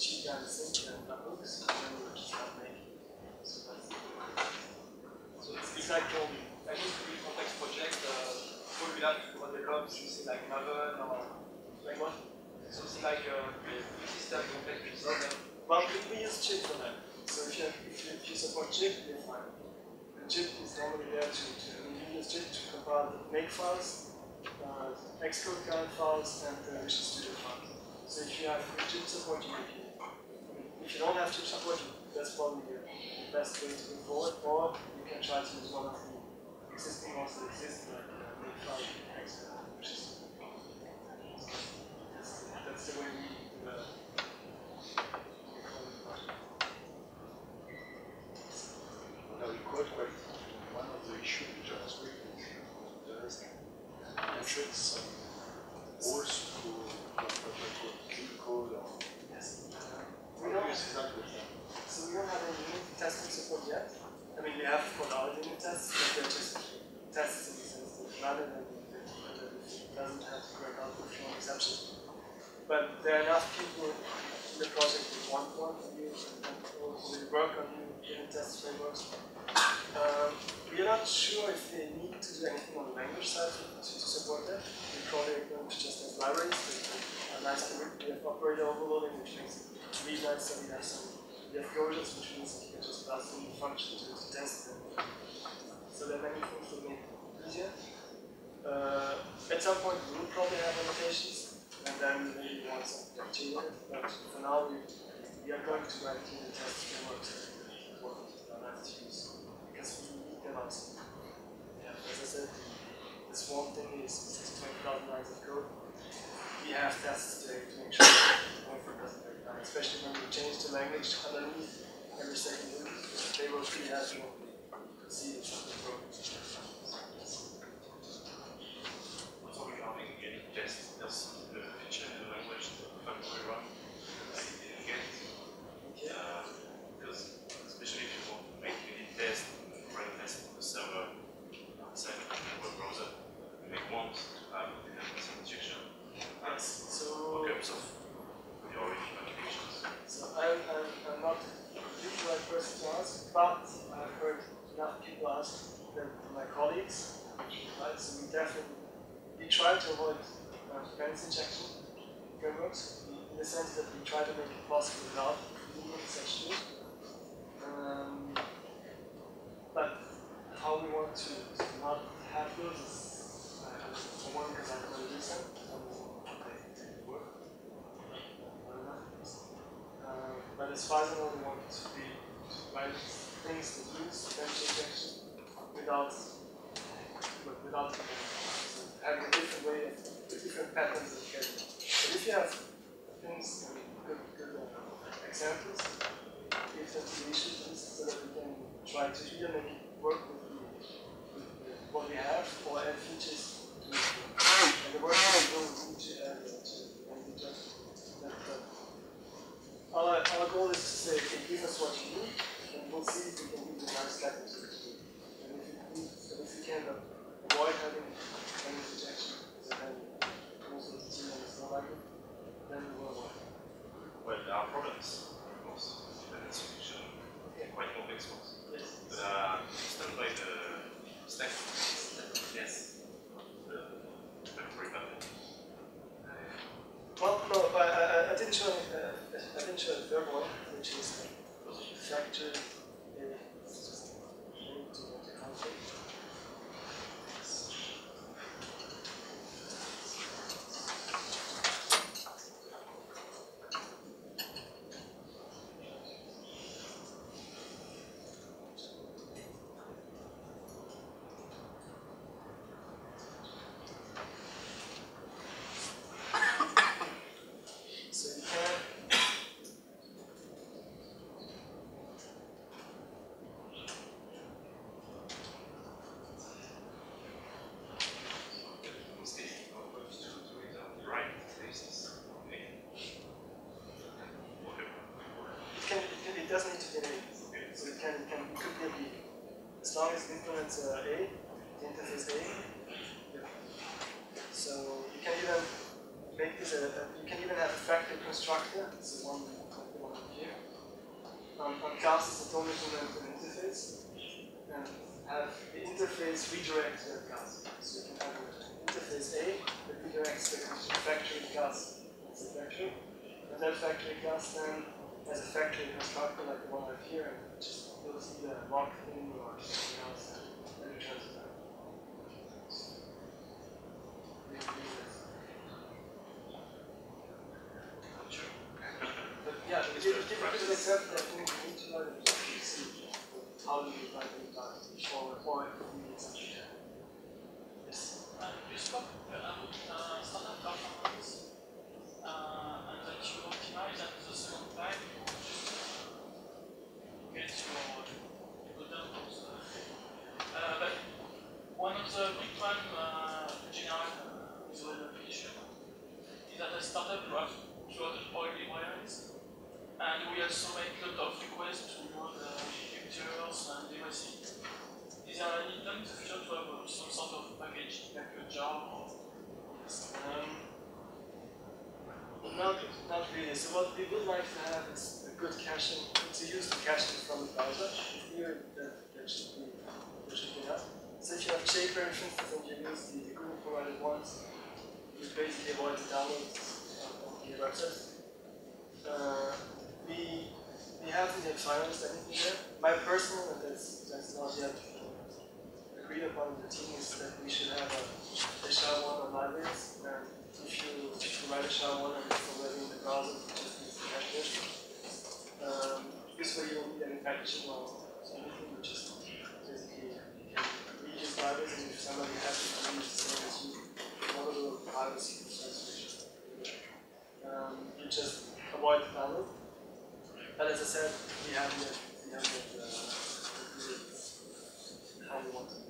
cheat and sync and hooks, and then we just start making. So that's I think to complex project, uh, have to develop something like Maven or like what? something like a uh, system complex system. Well, we, we use GYP for. So if you, have, if you, if you support GYP, you're fine. And GYP is normally there to, to use GYP to compile the make files, uh, Xcode current files, and the Visual Studio files. So if you have GYP support, you can. If you don't have GYP support, that's probably the the best way to go forward. Or can try to use one of the existing ones that exist, like uh, file Xcode, which is that's, that's the way we develop. spider-man wanted to be like things to use potential detection without without having a different way of different patterns of getting. But if you have things I mean, good, good uh, examples, give them to the issues so that we can try to either make it work with, the, with the, what we have or add features song is implement uh, A, the interface A. Yeah. So you can even make this a, a, you can even have a factor constructor. This is one one here. Um, on classes that don't implement an interface, and have the interface redirect the class. So you can have an interface A that redirects the factory class as a factory, and that factory class then has a factory constructor like the one I have here, and just you'll see that I in or something else. Agreed upon the team, is that we should have a, a SHA-1 on libraries. And if you, if you write a SHA-1 and it's already in the browser, you just use the package. Um, this way you won't need any packaging or anything, you just basically read and if somebody happens to use the same as you, not a little privacy concerns, um, you just avoid the download. But as I said, we haven't yet, we haven't yet uh, how we want to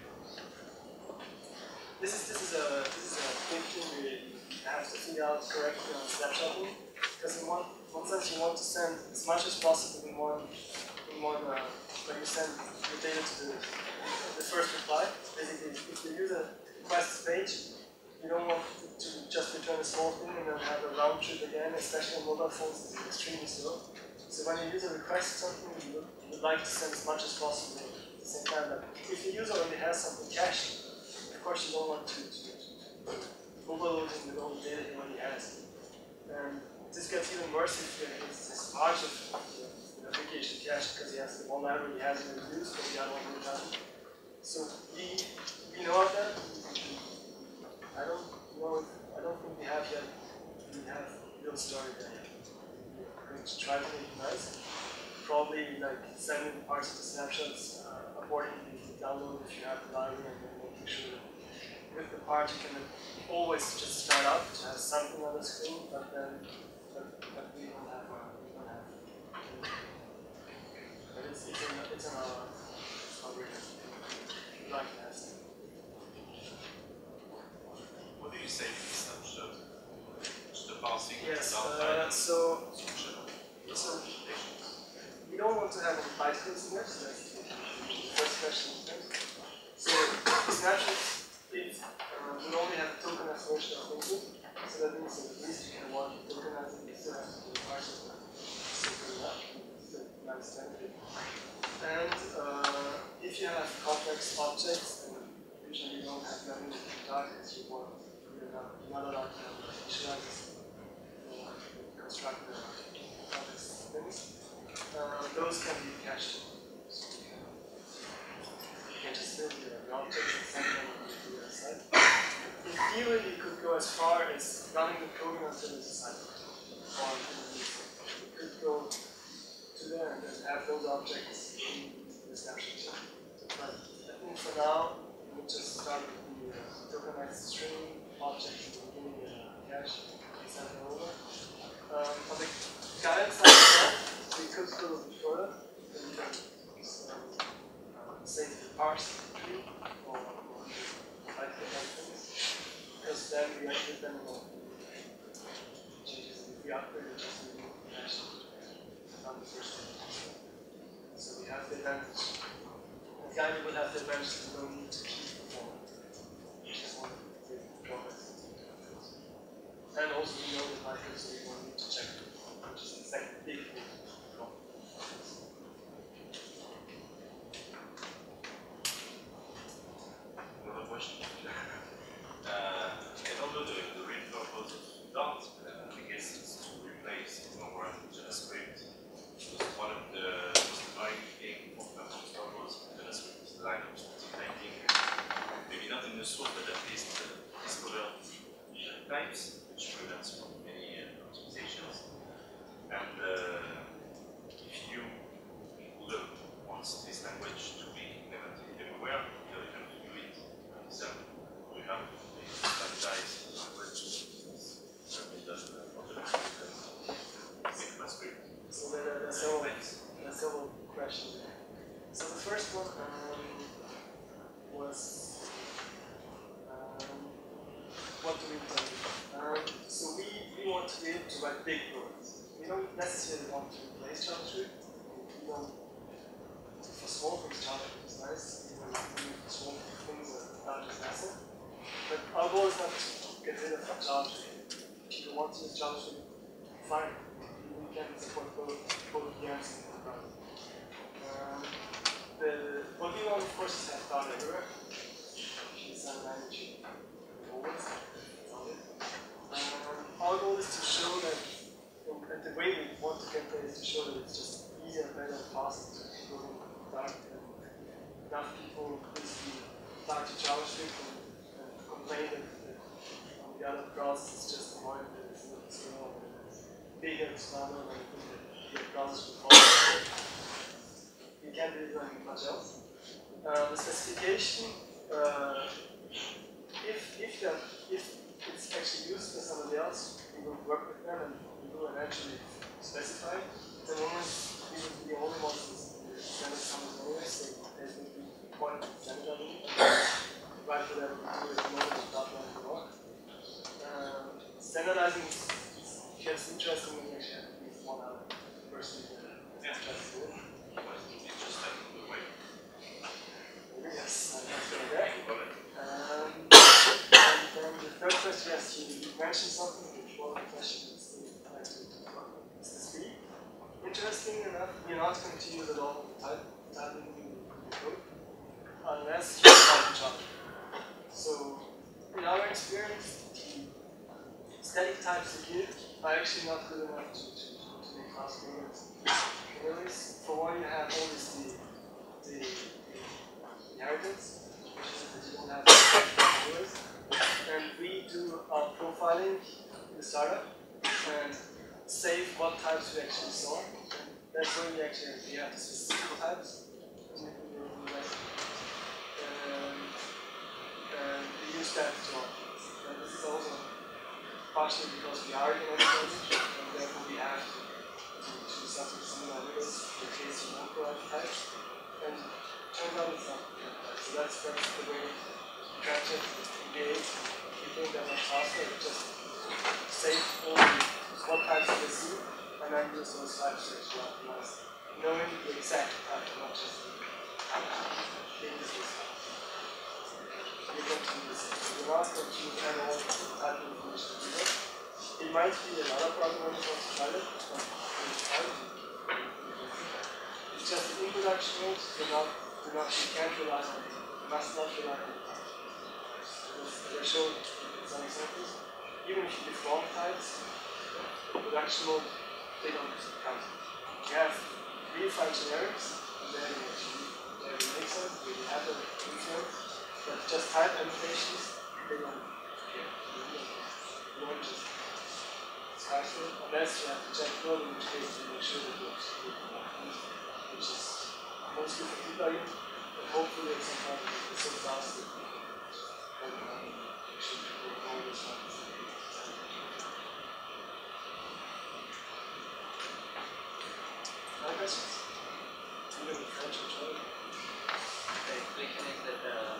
this is this is a this is a thing we have to figure out correctly on snapshotting because in one one sense you want to send as much as possible in one in one uh, when you send your data to the the first reply. Basically, if the user requests page, you don't want to just return a small thing and then have a round trip again, especially on mobile phones, it's extremely slow. So when a user requests something, you you would like to send as much as possible at the same time. But if the user already has something cached, of course you don't want to, overload him with all the data he already has. And this gets even worse if uh, it's, it's part of the, application cache because he has the one library he hasn't used, but the other one he. So we, we know of that. I don't know, I don't think we have yet, we have real story there yet going to try to make it nice. Probably like sending parts of the snapshots, uh, aborting the download if you have the library, and then making sure with the part you can always just start out to have something on the screen, but then but, but we don't have uh, we don't have. But it's it's in it's in our our we like that. What do you say to the snapshot? Just the passing Yes. Uh, so so we don't want to have any bytecodes in there, so that's the first question. So snapshots, it uh, will only have a tokenized version of input, so that means that at least you can want to tokenize it, you still have to do parts of the simple enough, still nice benefit. And uh, if you have complex objects, usually you don't have memory to targets, you want, you're not, allowed to have initializers, you construct the complex things. Uh, those can be cached. So you can, you can just build your objects and send them to your site. In theory, you could go as far as running the coding until it's a you could go to there and then have those objects in the snapshot. But I think for now, we'll just start with the tokenized string object in the cache and send it over. Um, on the guidance that, we could go further. We can uh, say the parse tree or, or like things. Because then we actually depend on changes. If we upgrade it, just we not the first thing. So we have the advantage. The guy will have advantage that we don't need to keep performing, which is one of the drawbacks. And also we know the micros, so we need to check which is the second big thing. Than the browsers would follow. You can't really do anything much else. Uh, the specification, uh, if if that if it's actually used by somebody else, we will work with them and we will eventually specify. At the moment, we will be the only ones who send somewhere anyway, so there's be point in for them to do it at the to work. Um, standardizing is, is, gets interesting when you actually have at least one other person who is interested in it. Yes, I'm not sure that. Um, and then the third question, yes, you, mentioned something, which was the question is like, is the speed. Interesting enough, we're not going to use at all typing the code unless you type Java. So, in our experience, the static types again are actually not good enough to, to, to make fast programs. Anyways, for one, you have always the, the, the inheritance, which is have always. And we do our profiling in the startup and save what types we actually saw. And that's when we actually we have the statistical types. Um, and we use that to. And this is also partially because we are in language, and therefore we have to, to, to something similar this in case you don't. And turns out it's not. So that's, that's the way Cratchit engage. Think that much faster, it just save the what types they see and then use those types to actually optimize. Knowing the exact type, not just the indices. You're going to use it. You're not going to use any all type of information either. It might be another problem try it, but it's just an introduction mode, so not, do not, you can't rely on it. You must not rely on it. I showed some examples, even if you wrong types, production mode, they don't count. You have reified generics, and then you make sense, you have an influence, just type annotations, they don't care. You don't just unless you have to check code, in case you make sure that it works which is mostly for debugging, but hopefully it's so fast that you can actually work all those ones. Other questions? Even the French or German? The question is that um,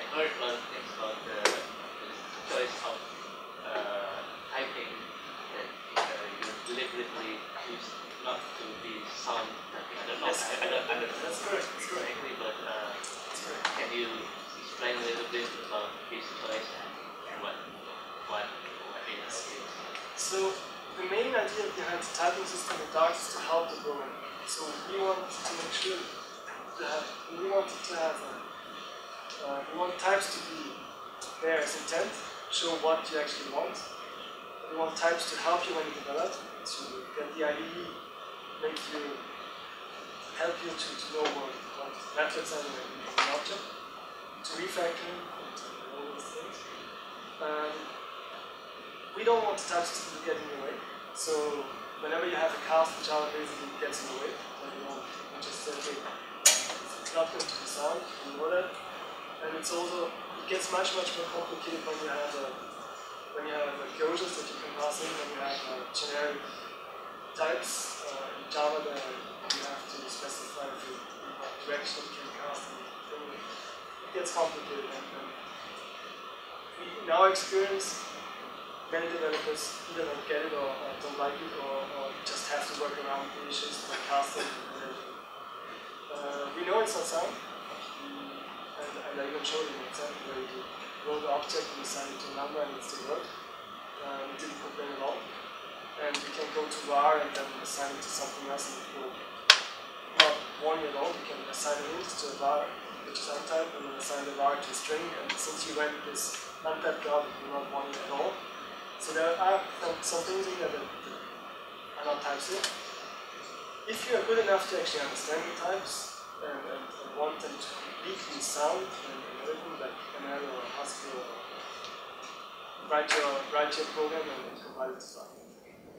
I heard a lot of things about the, the choice of uh, typing that uh, you deliberately choose not to be sound typing. I don't know. Yes, I, I don't understand that's correct, that's correct. exactly, but uh, That's correct. can you explain a little bit about this choice and, and what what what it is? So the main typing system in Dart to help the programmer. So we want to make sure to have, we want to have, a, uh, we want types to be there as intent, show what you actually want. We want types to help you when you develop, to get the IDE, make you, help you to, to know what, what methods are in an object, to refactor, and all those things. Um, we don't want the type system to get in the way. So whenever you have a cast, the Java basically gets in the way. And you know, you just say, okay, it's not going to be sound, you know that. And it's also, it gets much, much more complicated when you have a, when you have a closures that you can pass in, when you have uh, generic types uh, in Java that you have to specify the direction you can cast. And it gets complicated. And, and we, in our experience, many developers either don't get it or, or don't like it or just have to work around the issues like casting and everything. Uh, we know it's not sound, and, and I even showed you an example where you roll the object and assign it to a number and it still worked. Uh, we didn't complain at all. And we can go to var and then assign it to something else and it will not warn you at all. You can assign a int to a var, which is untyped, and then assign the var to a string. And since you went this untyped job, it will not warn you at all. So there are some things in there that, that types here. If you are good enough to actually understand the types and, and, and want them to completely sound and, everything, like ML or Haskell, or write your write your program and, compile it to.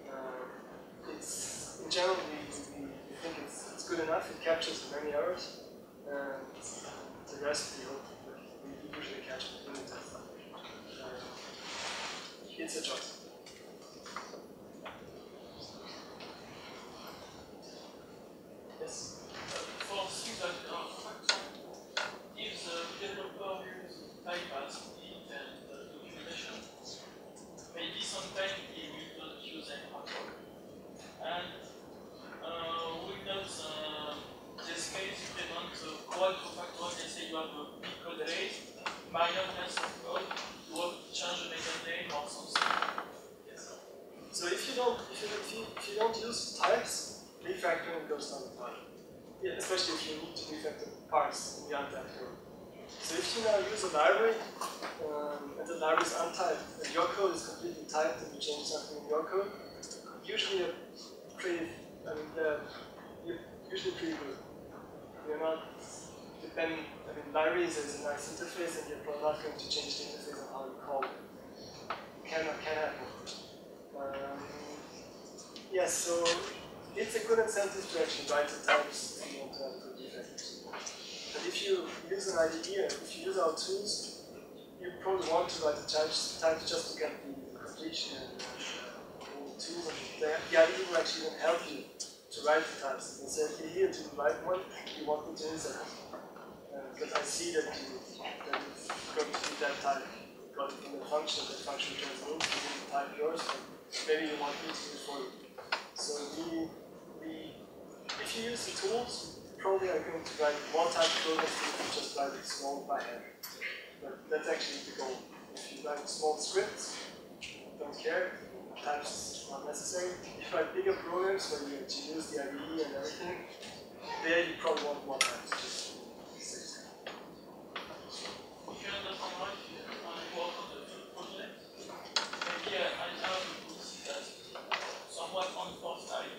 Uh, it's in general we, we, think it's, it's good enough. It captures many errors, and the rest we hope we usually catch it test. Uh, it's a choice. So if you don't if you, if you, change the name or something. So if you don't use types, refactoring goes down the pipe. Yeah, especially if you need to refactor parts in the untyped code. So if you now use a library um, and the library is untyped and your code is completely typed and you change something in your code, usually you're pretty I mean they're you're usually pretty good. You're not depending I mean libraries is a nice interface and you're not going to change the interface on how you call it. Can can happen. Um, yes, so it's a good incentive to actually write the types defects. But if you use an IDE, if you use our tools, you probably want to write the types, just to get the completion and uh, the tools. And the, the IDE will actually even help you to write the types. And say, okay, here to write one, you want me to insert. Uh, but I see that you that it's going to that type. Got it from the function, that function turns in, you didn't type yours, maybe you want me to do for you. So we, if you use the tools, probably are going to write one type of code instead of just write it small by hand. But that's actually the goal. If you write small scripts, don't care, types not necessary. If you write bigger programs where you actually use the IDE and everything, there you probably want more types. Just six. If you understand right, I work on the two projects. Maybe I I have to see that somewhat unforced type,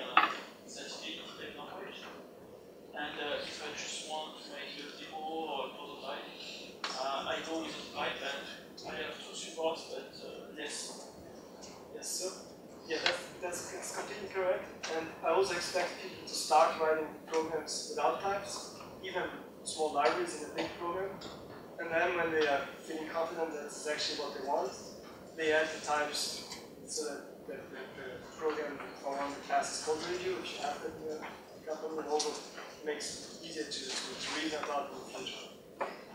uh, certificate language. And uh, I just want to make a demo or a prototype, uh, I go with Python. I have two supports, but uh. Yes, sir. yeah, that's, that's, that's completely correct. And I also expect people to start writing programs without types, even small libraries in a big program. And then when they are feeling confident that this is actually what they want, they add the types so that program or one of the classes code review, have that in your company, and also makes it easier to, to, read about in the future.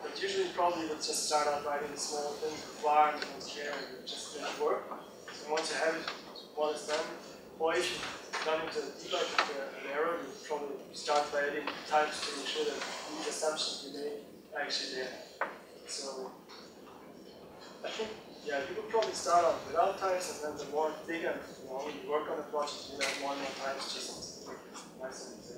But usually probably we'll just start out writing small things with var and care and just doesn't work. So once you have it, is done, or if you run into a debug with an error, you probably start by adding types to ensure that the assumptions you made are actually there. So I think yeah, you would probably start off without types and then the more bigger you know, you work on the project, you have more and more types just nice and easy.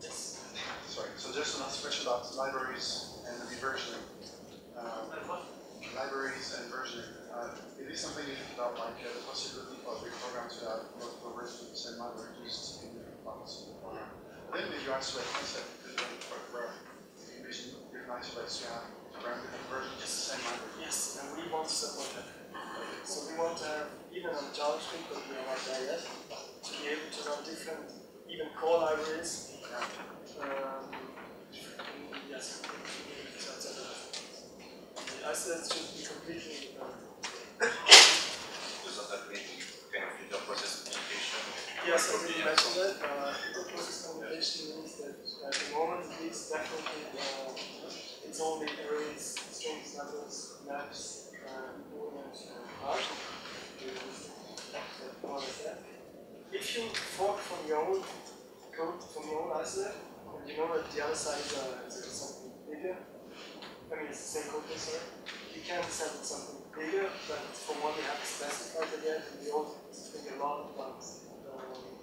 Yes. Sorry, so just another question about libraries and reversioning. Um, libraries and versioning. Uh, it is something you think about, like uh, the possibility a big program to have multiple versions of the same library in different parts of the program. Then maybe you answer that concept because where, where you envision different isolates to have around different versions of the same library. Yes, and we want to support that. So we want to have, even on JavaScript, but we are not there yet, to be able to run different, even core libraries. Um, yes. So it's a- The isolates should be completely independent. Does that mean kind of inter-process communication? Yes, I didn't mention that. Uh, process communication means that At the moment, at least, definitely, uh, it's only arrays, strings, numbers, maps, uh, and art. If you fork from your own code, from your own isolate, and you know that the other side is, uh, something bigger, I mean, it's the same code base, sorry, you can send it something bigger, but from what we have specified it and we also think a lot about